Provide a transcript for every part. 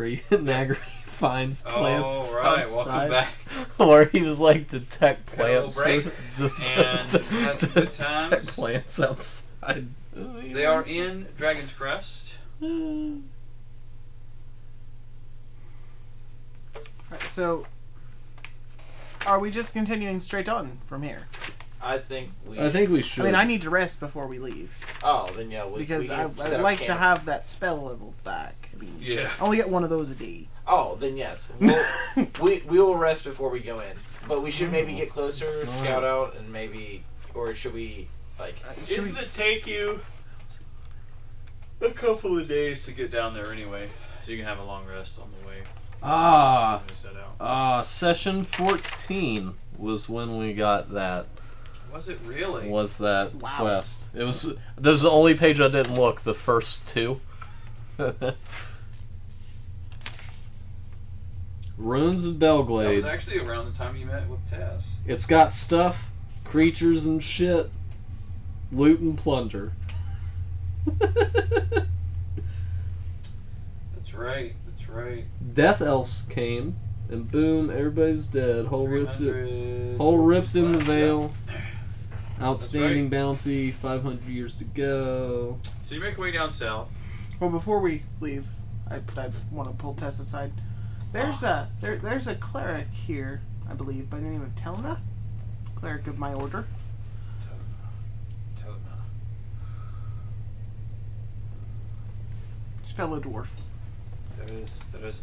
Nagrie. Nagrie finds oh, plants Oh, right. outside, Welcome back. where he was like detect Had a little plants, break, to, and had some good detect plants outside. They are in Dragon's Crest. Right, so, are we just continuing straight on from here? I think we. I think we should. I mean, I need to rest before we leave Oh, then yeah. We, because we I, I'd up like to have that spell level back. I Yeah. I only get one of those a day. Oh, then yes. We'll, we we will rest before we go in, but we should maybe get closer, Smart. scout out, and maybe, or should we like? Should we- Isn't it take you a couple of days to get down there anyway? So you can have a long rest on the way. ah when we set out. ah session fourteen was when we got that. Was it really? Was that Wow. quest? It was. That was the only page I didn't look. The first two. Runes of That was actually around the time you met with Tess. It's got stuff, creatures and shit, loot and plunder. That's right. That's right. Death elves came, and boom, everybody's dead. Whole ripped it. 300 Whole ripped in the Yeah. veil. Outstanding right. bounty. Five hundred years to go. So you make your way down south. Well, before we leave, I, I want to pull Tess aside. There's a there, there's a cleric here, I believe, by the name of Telna, cleric of my order. Telna. She's a fellow dwarf. There is there is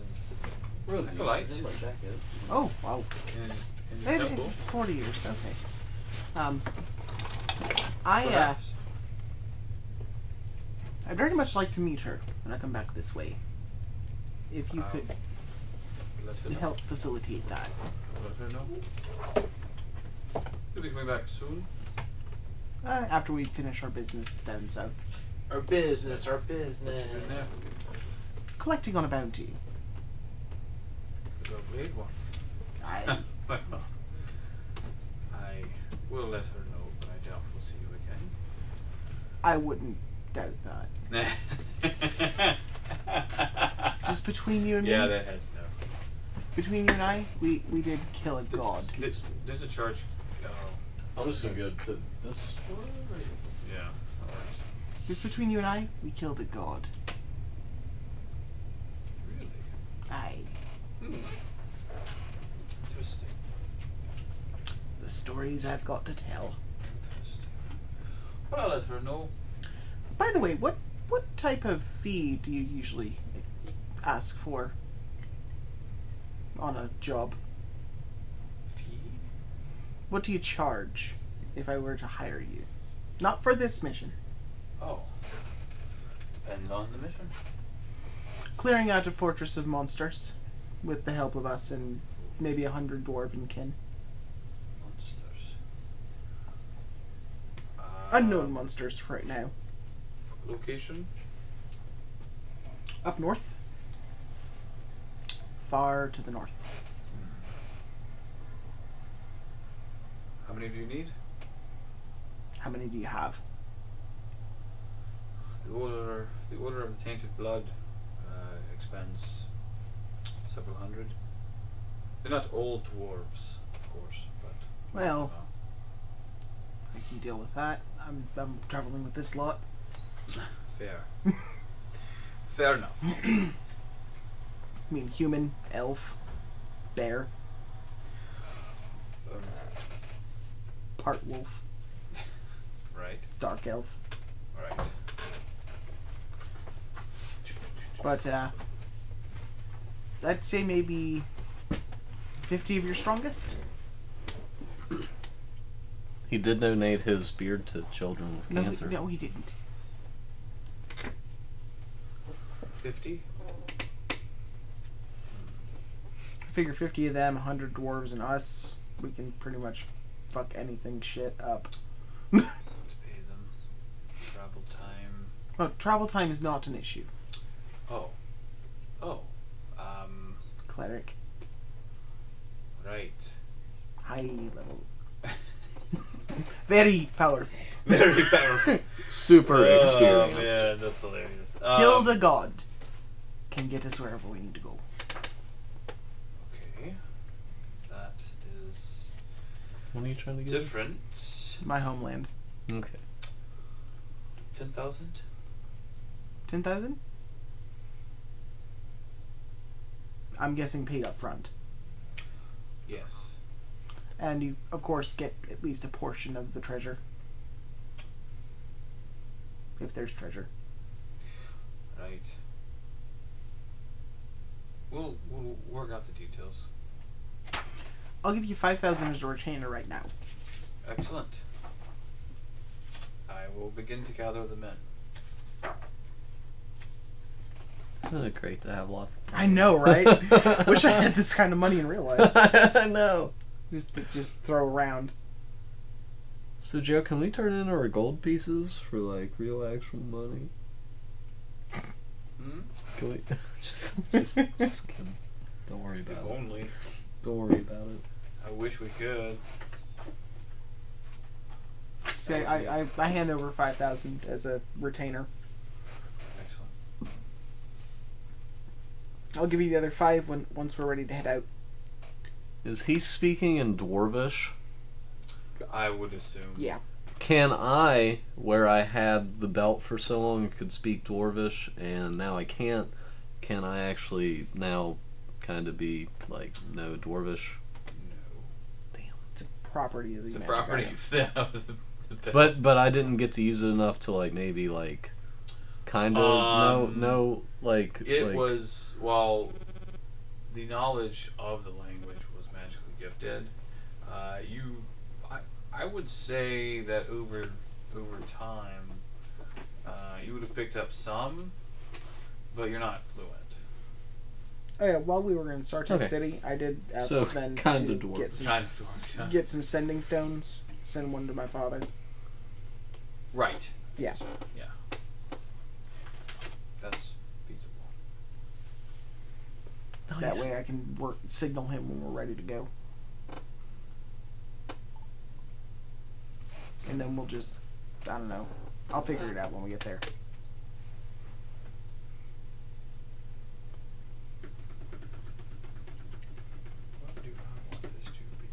Rosie, Polite. here's my jacket. Oh wow, in, in the temple. eh, forty years. Okay. Um, I uh, I'd very much like to meet her when I come back this way. If you Um, could Let her know. help facilitate that. Let her know. You'll be coming back soon. Uh, after we finish our business down south, Our business, our business. Good collecting on a bounty. A great one. I Well, I will let her know, but I doubt we'll see you again. I wouldn't doubt that. Just between you and yeah, me, Yeah, that has no. Between you and I, we we did kill a god. There's, there's a charge. Oh, I'm just gonna go to this one. yeah. Alright. Just between you and I, we killed a god. Really? Aye. Hmm. Interesting. The stories I've got to tell. Interesting. Well, I'll let her know. By the way, what what type of fee do you usually ask for on a job? Fee? What do you charge if I were to hire you? Not for this mission. Oh. Depends on the mission. Clearing out a fortress of monsters with the help of us and maybe a hundred dwarven kin. Monsters. Uh, Unknown monsters right now. Location? Up north. Far to the north. How many do you need? How many do you have? The order, the order of the tainted blood, uh, expends several hundred. They're not all dwarves, of course, but Well, uh, I can deal with that. I'm, I'm traveling with this lot. fair. fair enough. I mean, human, elf, bear, part wolf, right, dark elf. right. But, uh, I'd say maybe 50 of your strongest? He did donate his beard to children with No, cancer. he, no, he didn't. Fifty. I figure 50 of them, 100 dwarves, and us, we can pretty much fuck anything shit up. To pay them. Travel time. Oh, travel time is not an issue. Oh. Oh. Um. Cleric, Right. high level. Very powerful. Very powerful. Super oh, experienced. Yeah, that's hilarious. Um, Kill the god can get us wherever we need to go. Okay. That is What are you trying to get? us? different. My homeland. Okay. Ten thousand. Ten thousand. I'm guessing paid up front, Yes. and you of course get at least a portion of the treasure. If there's treasure. Right. We'll we'll work out the details. I'll give you five thousand as a retainer right now. Excellent. I will begin to gather the men. Isn't it great to have lots of I know, right? Wish I had this kind of money in real life. I know. Just to just throw around. So Joe, can we turn in our gold pieces for like real actual money? Hmm? Can we just, just, just kidding. Don't worry If about it. only. Don't worry about it. I wish we could. See, I, I, I hand over five thousand as a retainer. Excellent. I'll give you the other five when once we're ready to head out. Is he speaking in Dwarvish? I would assume. Yeah. Can I, where I had the belt for so long could speak Dwarvish, and now I can't, can I actually now kind of be like, no Dwarvish? No. Damn. It's a property of the It's a Magic property Item. of the, the, the But but I didn't get to use it enough to like maybe like, kind of Um, no no like It like, was while the knowledge of the language was magically gifted. Uh, you, I, I would say that over over time, uh, you would have picked up some, but you're not fluent. Oh yeah, while we were in Sartan Okay. City, I did ask So, Sven to get some dwarf, yeah. get some sending stones. Send one to my father. right. Yeah. So, yeah. That's feasible. That way I can work signal him when we're ready to go. And then we'll just I don't know. I'll figure it out when we get there. What do I want this to be?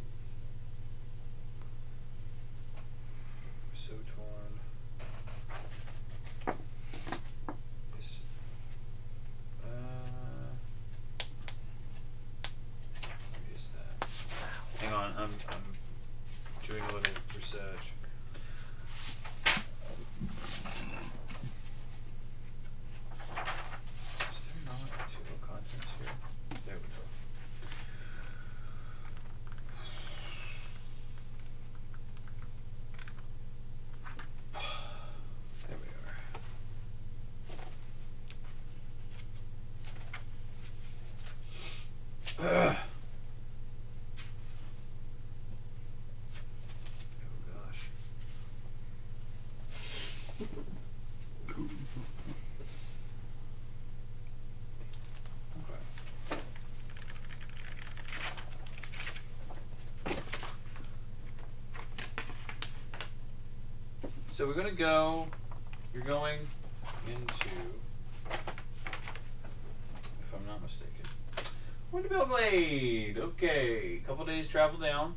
So torn. Is uh what is that? Hang on, I'm I'm doing a little research. Is there not table contents here? There we go. There we are. Ugh. Oh gosh. Okay. So we're gonna go. You're going into, if I'm not mistaken, Winterfell Glade. Okay, couple days travel down.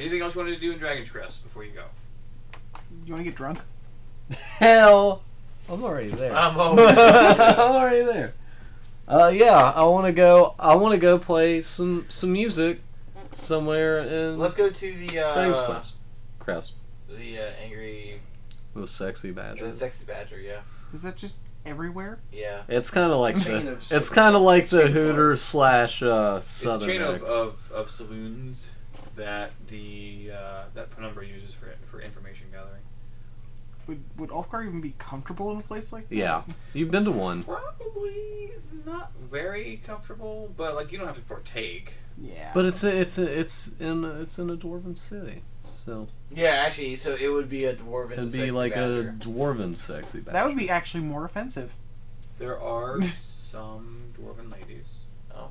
Anything else you wanted to do in Dragon's Crest before you go? You want to get drunk? Hell, I'm already there. I'm I'm already there. Uh, yeah, I want to go. I want to go play some some music somewhere in Let's go to the Dragon's uh, Quest. Crest. the uh, angry, The sexy badger. the sexy badger. Yeah, Is that just everywhere? yeah. It's kind of like the. of It's kind of like the chain Hooters slash uh, It's a chain of, of, of saloons that the uh, that Penumbra uses for for information gathering. Would would Ulfgar even be comfortable in a place like that? Yeah, you've been to one. Probably not very comfortable, but like you don't have to partake. Yeah. But it's a, it's a, it's in a, it's in a dwarven city, so Yeah, actually, so it would be a dwarven. it'd be sexy like badger. a dwarven sexy badger. that would be actually more offensive. There are some dwarven ladies. Oh.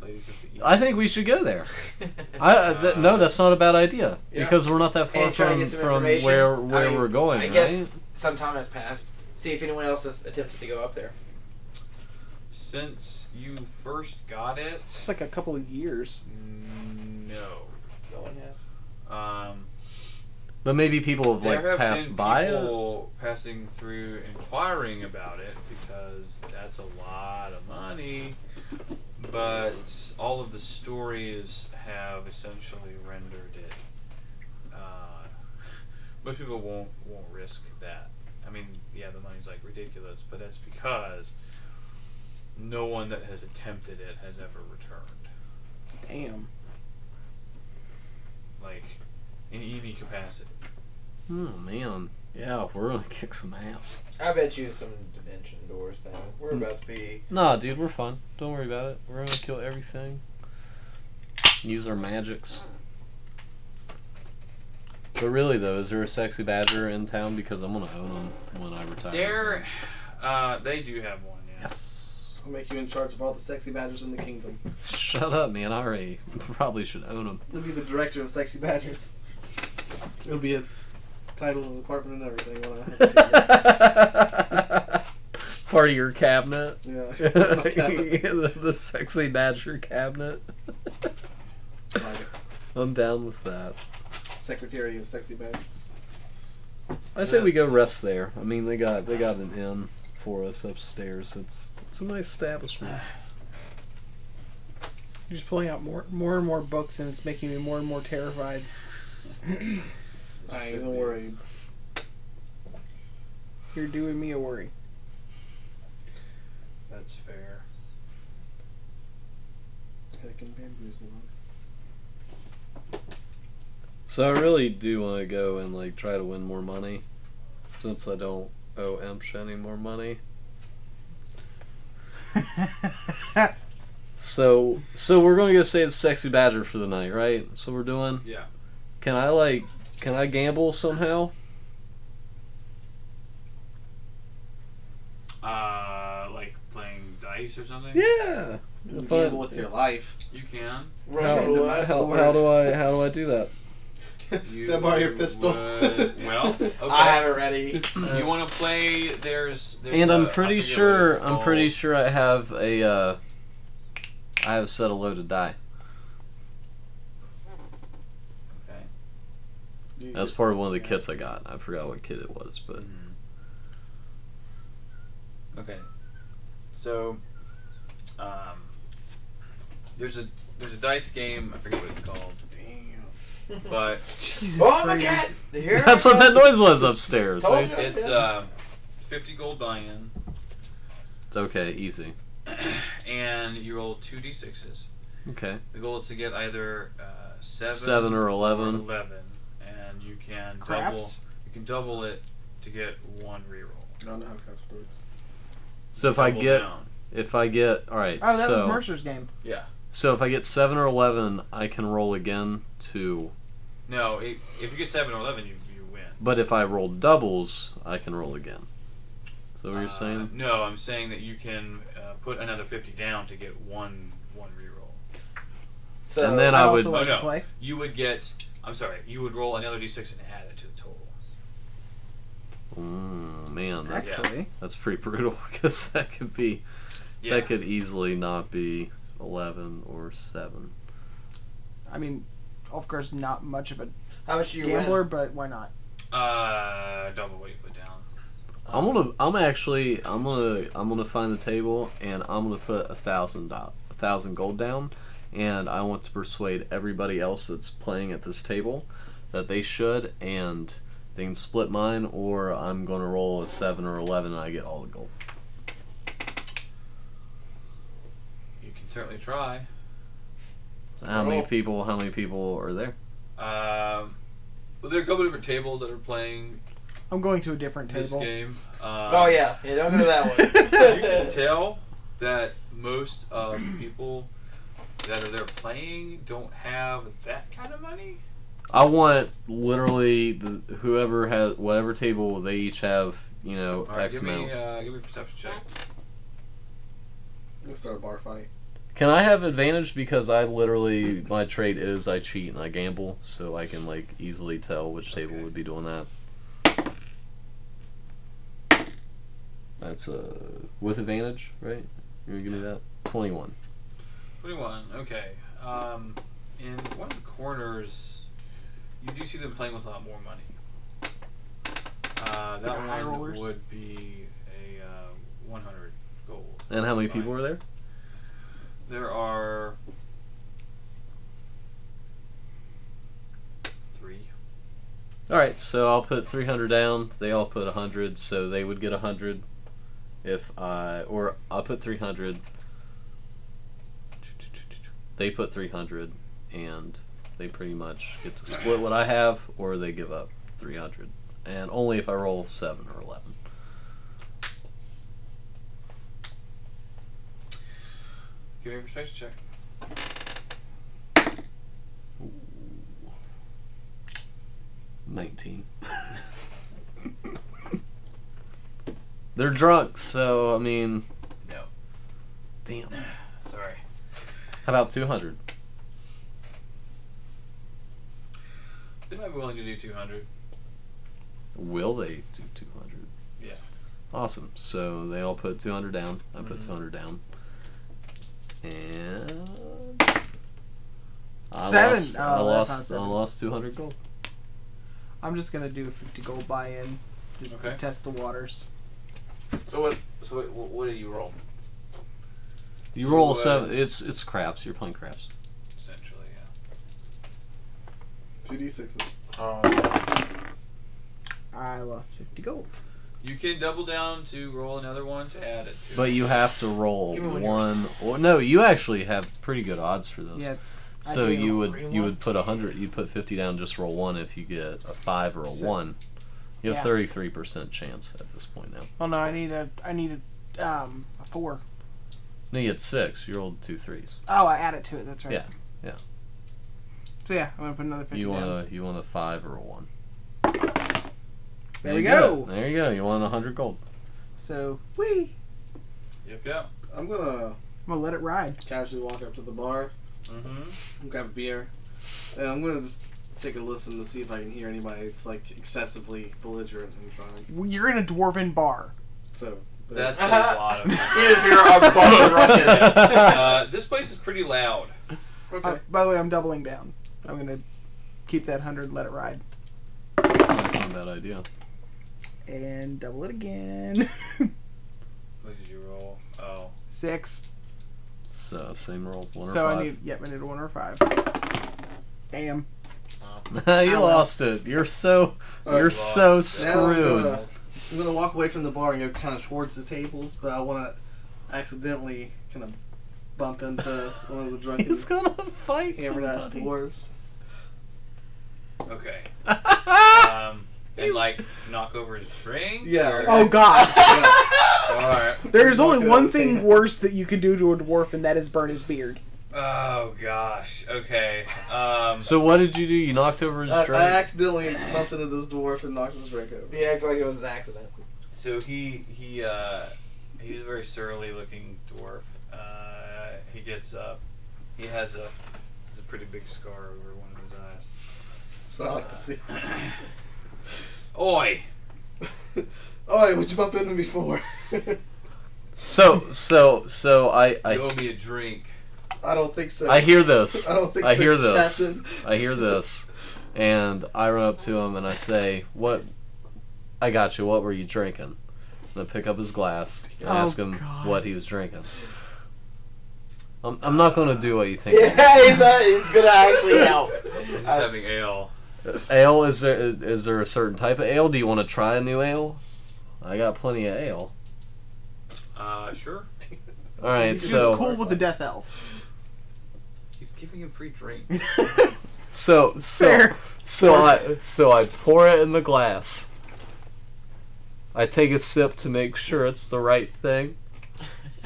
Ladies of the east. I think we should go there. I, uh, th- no, that's not a bad idea Yeah. because we're not that far And try to from, get some from information. where I mean, we're going. I guess some time has passed. See if anyone else has attempted to go up there. since you first got it, It's like a couple of years. no. No one has. Um, But maybe people have like have passed been by it. people passing through inquiring about it because that's a lot of money. But all of the stories have essentially rendered it. Uh, most people won't won't risk that. I mean, yeah, the money's like ridiculous, but that's because no one that has attempted it has ever returned. Damn. Like in any capacity. Oh man, yeah, we're gonna kick some ass. I bet you some dimension doors now. We're Hmm. about to be. Nah, dude, we're fun. Don't worry about it. We're gonna kill everything. Use our magics. But really, though, is there a sexy badger in town? Because I'm gonna own them when I retire. There, uh, they do have one. Yeah. Yes. I'll make you in charge of all the sexy badgers in the kingdom. Shut up, man. I already probably should own them. You'll be the director of sexy badgers. It'll be a title of the department and everything. When I Part of your cabinet. yeah. the, the sexy badger cabinet. Like I'm down with that. Secretary of sexy badgers. I say we go rest there. I mean, they got they got an inn for us upstairs. It's it's a nice establishment. You're just pulling out more, more and more books, and it's making me more and more terrified. I ain't worried. You're doing me a worry. That's fair. I can bamboozle them. So I really do want to go and like try to win more money, since I don't owe Emsh any more money. So so we're gonna go stay at the Sexy Badger for the night, right? That's what we're doing. Yeah. Can I like can I gamble somehow? Uh, like playing dice or something. Yeah. You If I- gamble with your life. You can. How do I? how, how do I how do I do that? You Can I borrow your pistol? would- well, okay. I have it ready. You want to play? There's. there's and i I'm pretty sure I'm pretty sure I have a uh, I have a set of loaded die. Okay. You- That's part of one of the kits I got. I forgot what kit it was, but Okay. So, um, there's a there's a dice game. I forget what it's called, Damn. but Jesus Oh my Christ. god! Here that's what that noise was upstairs. Told Right? you. it's uh, 50 gold buy-in, It's okay, easy. and you roll two d6s. Okay, The goal is to get either uh, seven, seven or or eleven. eleven, and you can double. Craps? You can double it to get one reroll. I don't know how craps works. So if I get down. if I get all right, Oh, that so was Mercer's game. Yeah. So if I get seven or eleven, I can roll again to. No, it, if you get seven or eleven, you you win. But if I roll doubles, I can roll again. Is that what you're Uh, saying? No, I'm saying that you can uh, put another fifty down to get one one reroll. So, And then I I would- Oh, no. play. You would get. I'm sorry. You would roll another d6 and add it to the total. Mm, man, that's Actually, that's pretty brutal because that could be Yeah. that could easily not be eleven or seven. I mean, of course, not much of a how much do you gambler, win? but why not? Uh, double what you put down. I'm gonna I'm actually I'm gonna I'm gonna find the table and I'm gonna put a thousand do- a thousand gold down, and I want to persuade everybody else that's playing at this table that they should and they can split mine or I'm gonna roll a seven or eleven and I get all the gold. You can certainly try. How many people? How many people are there? Um, well, there are a couple different tables that are playing I'm going to a different this table. game. Um, Oh yeah, yeah. Don't go to that one. you can tell that most of the people that are there playing don't have that kind of money. I want literally the whoever has whatever table they each have. You know, All right, X give amount. me uh, give me a perception check. Let's start a bar fight. Can I have advantage because I literally my trait is I cheat and I gamble, so I can like easily tell which table Okay. would be doing that. That's uh with advantage, right? You're gonna give me that? Twenty-one. 21. Okay. Um, in one of the corners, you do see them playing with a lot more money. Uh, that one rollers? would be a uh, 100 gold. And how many people were there? There are three. All right, so I'll put three hundred down. They all put hundred, so they would get hundred. If I or I'll put three hundred. They put three hundred, and they pretty much get to split what I have, or they give up three hundred, and only if I roll seven or eleven. Give me a persuasion check. Nineteen. They're drunk, so I mean, No. damn. Sorry. How about two hundred? They might be willing to do 200. Will they do 200? Yeah. Awesome. So they all put 200 down. I put Mhm. 200 down. And. I Seven. Lost, Oh, I, lost, I lost 200 gold. I'm just gonna do a 50 gold buy-in just to test the waters. So what? So what, what do you roll? You roll Ooh, uh, seven. It's it's craps. You're playing craps. Essentially, yeah. Two d sixes. Um, I lost 50 gold. You can double down to roll another one to add it to. But you have to roll one one. Or, no, you actually have pretty good odds for this. Yeah. So you would you would put a hundred. You put fifty down. Just roll one if you get a five or a So- one. You have Yeah. thirty three percent chance at this point now. Oh no, I need a I need a um a four. No, you had six. You rolled two threes. Oh, I added to it. That's right. Yeah, yeah. So yeah, I'm gonna put another 50 You want down. a you want a five or a one. There we you go. There you go. You won a hundred gold. So we. Yep, yep. I'm gonna I'm gonna let it ride. casually walk up to the bar, Mm-hmm. grab a beer, and I'm gonna just take a listen to see if I can hear anybody that's like excessively belligerent and drunk. You're in a dwarven bar. So That's Uh-huh. a lot of. If you're a bar ruckus. uh, this place is pretty loud. okay. Uh, by the way, I'm doubling down. I'm gonna keep that hundred, and let it ride, That's not a bad idea. And double it again. What did you roll? Oh. Six. So same roll. One so or I need yep, I need a one or a five. Damn. you well. lost it. You're so Alright, you're so lost. Now I'm screwed. gonna, I'm gonna walk away from the bar and go kind of towards the tables, but I want to accidentally kind of bump into one of the He's drunken gonna fight hammered ass somebody. dwarves. Okay. Um, and like knock over his drink. Yeah. or- Oh God. Yeah. All right. There's only one thing say- worse that you can do to a dwarf, and that is burn his beard. Oh gosh. Okay. Um. So what did you do? You knocked over his I, drink. I accidentally bumped into this dwarf and knocked his drink over. Yeah, I feel like it was an accident. So he he uh he's a very surly looking dwarf. Uh, he gets up. He has a, a pretty big scar over one of his eyes. That's what I like to see. Oi! Oi, hey, would you bump into me for? So so so I I, You owe me a drink. I don't think so. I hear this. I don't think I so, hear this. Captain. I hear this, and I run up to him and I say, "What? I got you. What were you drinking?" And I pick up his glass and Oh, ask him God. what he was drinking. I'm, I'm not going to do what you think. Yeah, he's, not, he's gonna actually help. He's Uh, having ale. Ale is there? Is there a certain type of ale? Do you want to try a new ale? I got plenty of ale. Uh, sure. All right, He's He's so cool with the death elf. He's giving him free drink. so so Fair. so I so I pour it in the glass. I take a sip to make sure it's the right thing,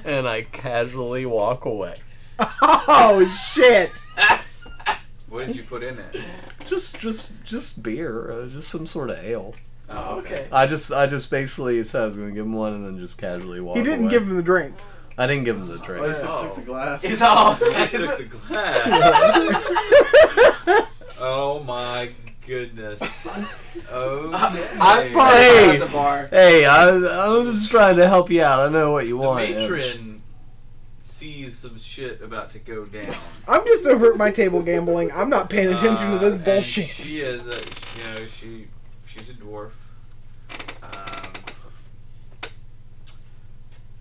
and I casually walk away. Oh shit! What did you put in it? Just just just beer, uh, just some sort of ale. Oh, okay. I just I just basically said I was going to give him one, and then just casually walk. He didn't away. give him the drink. I didn't give him the I drink. just Oh. took the glass. He's all. He took the glass. oh my goodness. Oh. I'm part Hey. at the bar. Hey, I, I was just trying to help you out. I know what you The want. matron sees some shit about to go down. I'm just over at my table gambling. I'm not paying attention to this Uh, and bullshit. She is, a, you know, she she's a dwarf. Um,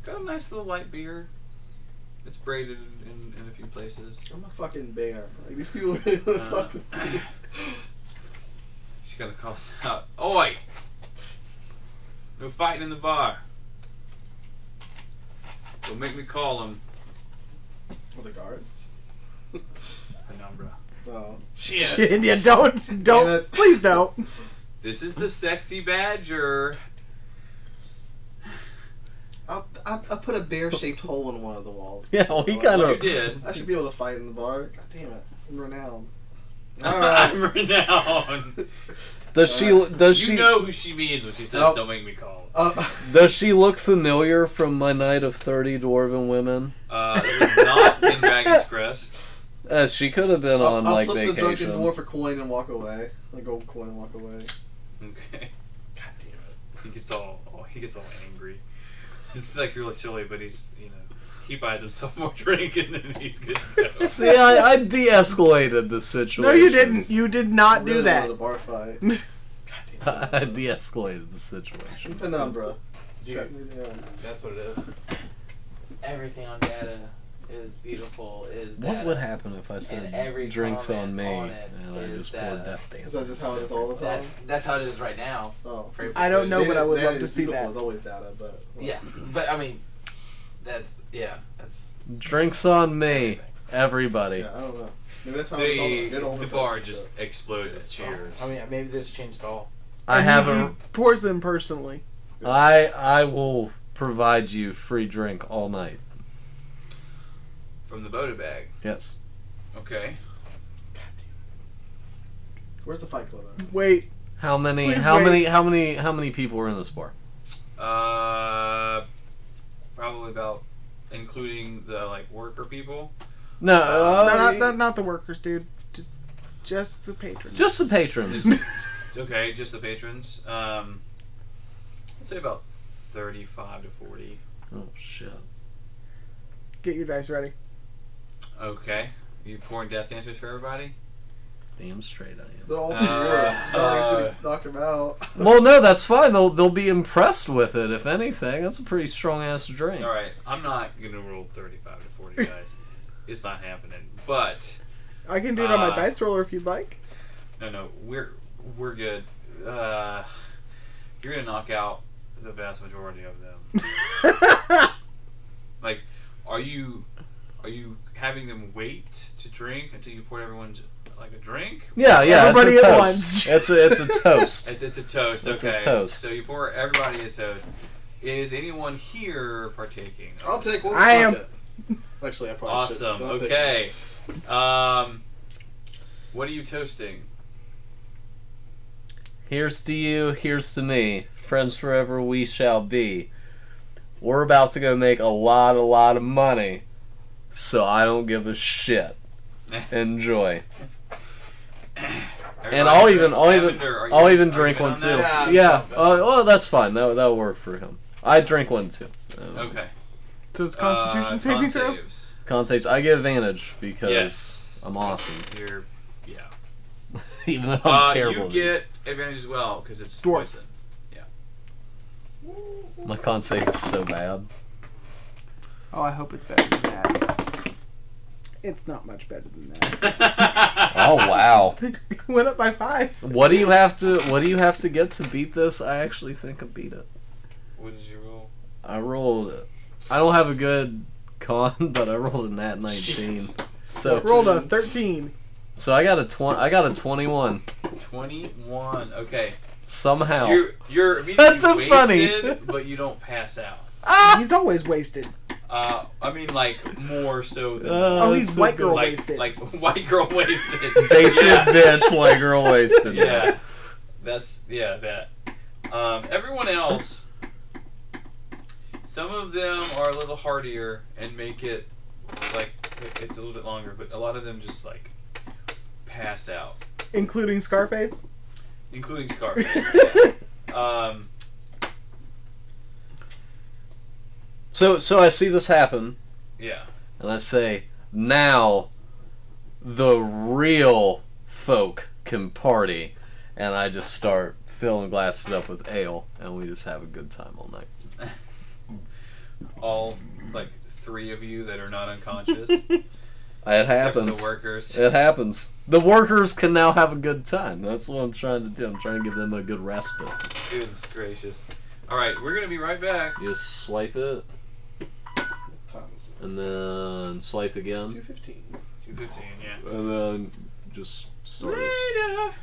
got a nice little light beard. It's braided in, in a few places. I'm a fucking bear. Like these people really want to Uh, fuck with me. She's gonna call us out. Oi! No fighting in the bar. Don't make me call him With the guards. Penumbra. Oh. Shit, yeah, don't, don't, please don't. This is the sexy badger. I'll, I'll, I'll put a bear-shaped hole in one of the walls. Yeah, well, he Oh, kind You of. did. I should be able to fight in the bar. God damn it. I'm renowned. I'm Alright. renowned. Does she? Alright. Does you she? know who she means when she says, Nope. "Don't make me call." uh, Does she look familiar from my night of thirty dwarven women? Uh, it was not in Dragon's Crest. Uh, she could have been I'll, on I'll like flip the drunken vacation. dwarf a coin and walk away. A gold coin and walk away. Okay. God damn it. He gets all, all he gets all angry. It's like really silly, but he's you know he buys himself more drink and then he's good to go. See, I, I de-escalated the situation. No, you didn't. You did not really do that. wanted a bar fight. God damn it. I de-escalated the situation. Penumbra. Dude. Shut me down. That's what it is. Everything on data is beautiful. Is What data. would happen if I said every drinks on me on and I just that- poured death Is dance? that just how it is all the time? That's that's how it is right now. oh. I don't know, but I would love to see beautiful that. It's always data, but Yeah, but I mean, that's yeah, that's Drinks on me, everything. everybody. Yeah, I don't know. Maybe that's how it's all The, the bar just exploded with cheers. I mean, maybe this changed it all. I And have he, a. he pours them personally. I I will provide you free drink all night. From the bota bag. Yes. Okay. Where's the Fight Club at? Wait, How many? Please how wait. many? How many? How many people were in this bar? Uh, probably about including the like worker people. No, Uh, uh, no, not, not not the workers, dude. Just just the patrons. just the patrons. Okay, just the patrons. Um, I'd say about thirty-five to forty. oh shit. Get your dice ready. Okay. You pouring death dancers for everybody? Damn straight I am. They're all Uh, yours. It's not like it's uh, gonna knock them out. Well, no, that's fine. They'll they'll be impressed with it. If anything, that's a pretty strong ass drink. All right. I'm not gonna roll thirty-five to forty, guys. it's not happening. But I can do it on my Uh, dice roller if you'd like. no, no, we're we're good. Uh, you're gonna knock out the vast majority of them. Like, are you are you having them wait to drink until you pour everyone like a drink? Yeah, yeah. Everybody it's a at toast. once. It's a it's a toast. It- It's a toast. It's a toast. So you pour everybody a toast. Is anyone here partaking? I'll take one. I am- Actually, I probably should. Awesome. I'll Okay. Um, what are you toasting? Here's to you. Here's to me. Friends forever we shall be. We're about to go make a lot, a lot of money. So I don't give a shit. Enjoy. And I'll even, I'll even, Lavender. Are you- I'll even drink one too. that? Yeah, Yeah. Uh, oh, that's fine. That that'll work for him. I drink one too. Um, Okay. So it's Constitution Uh, saving con throw. Con saves. I get advantage because Yes. I'm awesome. You're, yeah. Even though I'm Uh, terrible. you get advantage as well because it's Dwarf. poison. My con save is so bad. Oh, I hope it's better than that. It's not much better than that. Oh wow. Went up by five. What do you have to What do you have to get to beat this? I actually think I beat it. What did you roll? I rolled. I don't have a good con, but I rolled a nat nineteen. So I Rolled a thirteen. so I got a twenty. I got a twenty-one Twenty-one. Okay. somehow. You're you're immediately That's so funny. but you don't pass out. ah! He's always wasted. Uh, I mean, like more so than Uh, Oh, he's white girl like wasted. like white girl wasted. Basic yeah. bitch, white girl wasted. yeah, that's yeah that. Um, everyone else, some of them are a little hardier and make it like it's a little bit longer, but a lot of them just like pass out, Including Scarface. including Scarface. um, So so I see this happen, yeah. and I say, "Now, the real folk can party," and I just start filling glasses up with ale, and we just have a good time all night. All like three of you that are not unconscious, It happens. the workers. It happens. The workers can now have a good time. That's what I'm trying to do. I'm trying to give them a good respite. Goodness gracious! All right, we're gonna be right back. You just swipe it, Times and then swipe again, two fifteen. Two fifteen, yeah. and then just start it. Later.